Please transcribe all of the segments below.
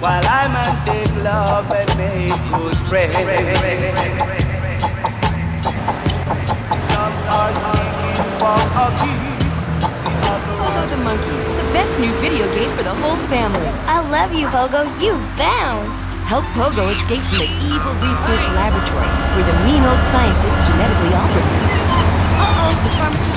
while I man take love and make good friends. Some are speaking for a key, the Monkey, the best new video game for the whole family. I love you, Pogo. You bounce. Help Pogo escape from the evil research laboratory where the mean old scientists genetically altered him. The scientist.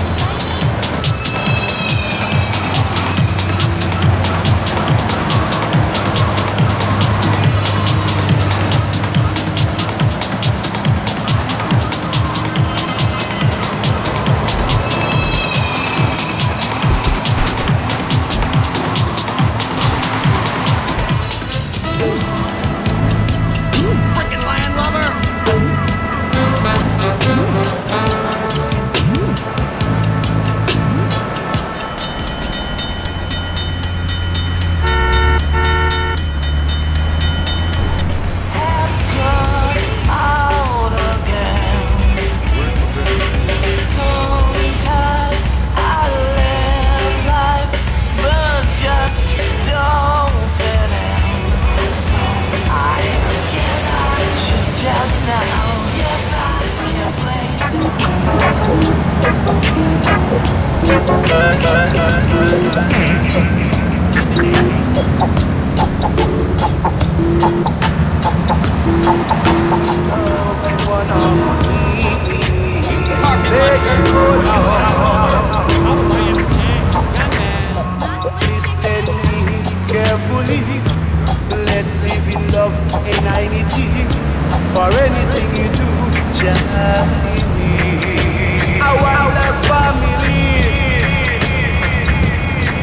Family.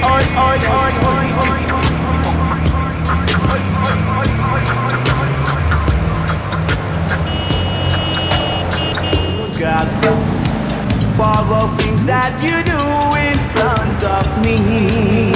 On, on, on, on, on. God for the things that you do in front of me.